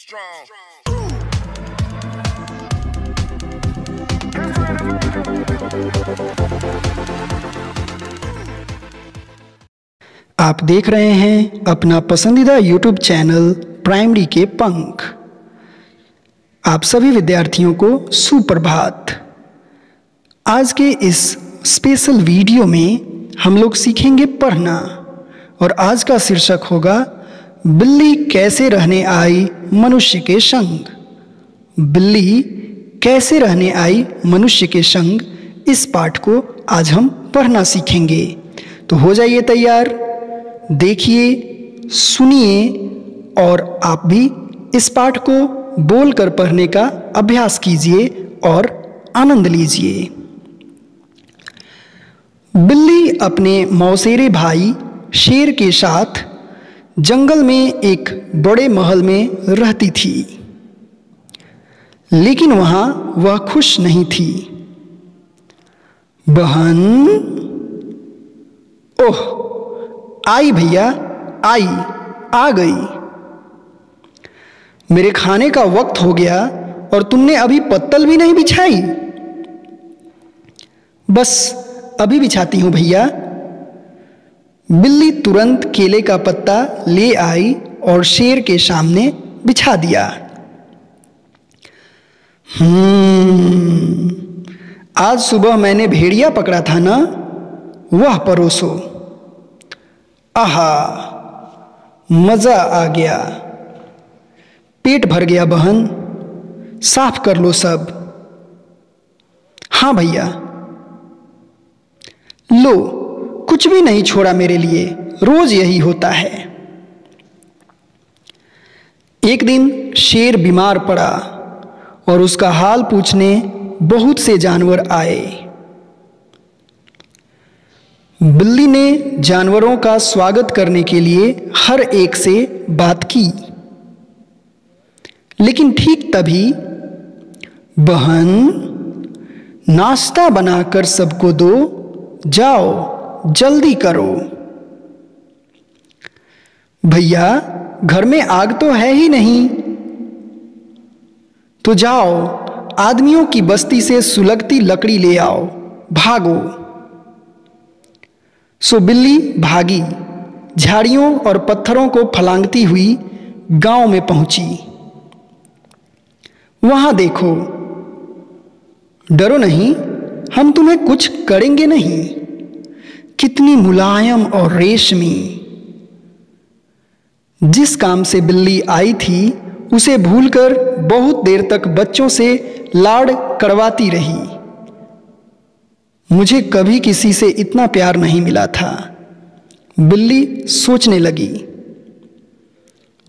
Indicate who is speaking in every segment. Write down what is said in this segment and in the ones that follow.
Speaker 1: strong.
Speaker 2: आप देख रहे हैं अपना पसंदीदा यूट्यूब चैनल प्राइमरी के पंख आप सभी विद्यार्थियों को सुप्रभात आज के इस स्पेशल वीडियो में हम लोग सीखेंगे पढ़ना और आज का शीर्षक होगा बिल्ली कैसे रहने आई मनुष्य के संग? बिल्ली कैसे रहने आई मनुष्य के संग? इस पाठ को आज हम पढ़ना सीखेंगे। तो हो जाइए तैयार। देखिए, सुनिए और आप भी इस पाठ को बोलकर पढ़ने का अभ्यास कीजिए और आनंद लीजिए। बिल्ली अपने मौसेरे भाई शेर के साथ जंगल में एक बड़े महल में रहती थी। लेकिन वहाँ वह खुश नहीं थी। बहन, ओह, आई भैया, आई, आ गई। मेरे खाने का वक्त हो गया और तुमने अभी पत्तल भी नहीं बिछाई? बस, अभी बिछाती हूँ भैया। बिल्ली तुरंत केले का पत्ता ले आई और शेर के सामने बिछा दिया। हम्म आज सुबह मैंने भेड़िया पकड़ा था ना? वह परोसो। आहा, मज़ा आ गया। पेट भर गया बहन, साफ़ कर लो सब। हाँ भैया। लो कुछ भी नहीं छोड़ा मेरे लिए, रोज यही होता है। एक दिन शेर बीमार पड़ा और उसका हाल पूछने बहुत से जानवर आए। बिल्ली ने जानवरों का स्वागत करने के लिए हर एक से बात की। लेकिन ठीक तभी बहन, नाश्ता बनाकर सबको दो, जाओ। जल्दी करो। भैया, घर में आग तो है ही नहीं। तो जाओ, आदमियों की बस्ती से सुलगती लकड़ी ले आओ, भागो। सो बिल्ली भागी, झाड़ियों और पत्थरों को फलांगती हुई गाँव में पहुँची। वहाँ देखो, डरो नहीं, हम तुम्हें कुछ करेंगे नहीं। कितनी मुलायम और रेशमी। जिस काम से बिल्ली आई थी, उसे भूलकर बहुत देर तक बच्चों से लाड़ करवाती रही। मुझे कभी किसी से इतना प्यार नहीं मिला था। बिल्ली सोचने लगी।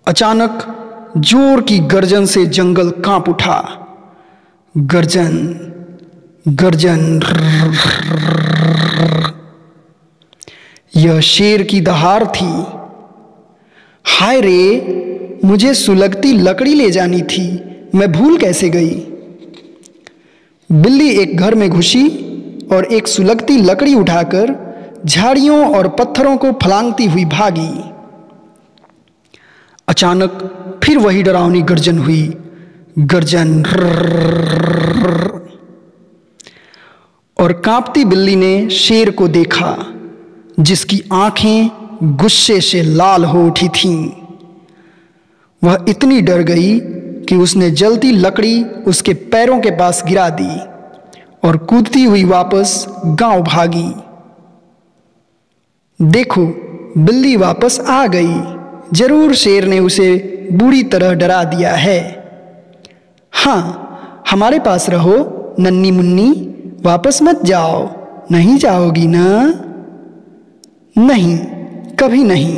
Speaker 2: अचानक ज़ोर की गर्जन से जंगल काँप उठा। गर्जन गर्जन। यह शेर की दहार थी। हाय रे, मुझे सुलगती लकड़ी ले जानी थी, मैं भूल कैसे गई? बिल्ली एक घर में घुसी और एक सुलगती लकड़ी उठाकर झाड़ियों और पत्थरों को फलांगती हुई भागी। अचानक फिर वही डरावनी गर्जन हुई। गर्जन और कांपती बिल्ली ने शेर को देखा। जिसकी आँखें गुस्से से लाल हो उठी थीं। वह इतनी डर गई कि उसने जलती लकड़ी उसके पैरों के पास गिरा दी और कूदती हुई वापस गाँव भागी। देखो, बिल्ली वापस आ गई। ज़रूर शेर ने उसे बुरी तरह डरा दिया है। हाँ हमारे पास रहो नन्नी मुन्नी, वापस मत जाओ। नहीं जाओगी ना? नहीं, कभी नहीं।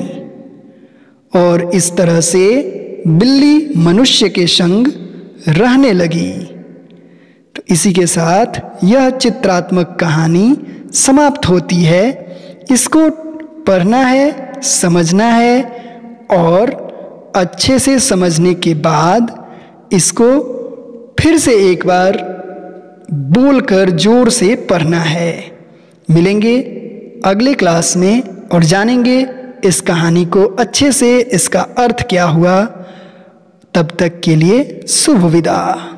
Speaker 2: और इस तरह से बिल्ली मनुष्य के संग रहने लगी। तो इसी के साथ यह चित्रात्मक कहानी समाप्त होती है। इसको पढ़ना है, समझना है और अच्छे से समझने के बाद इसको फिर से एक बार बोलकर ज़ोर से पढ़ना है। मिलेंगे अगले क्लास में और जानेंगे इस कहानी को अच्छे से इसका अर्थ क्या हुआ। तब तक के लिए शुभ विदा।